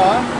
Hello.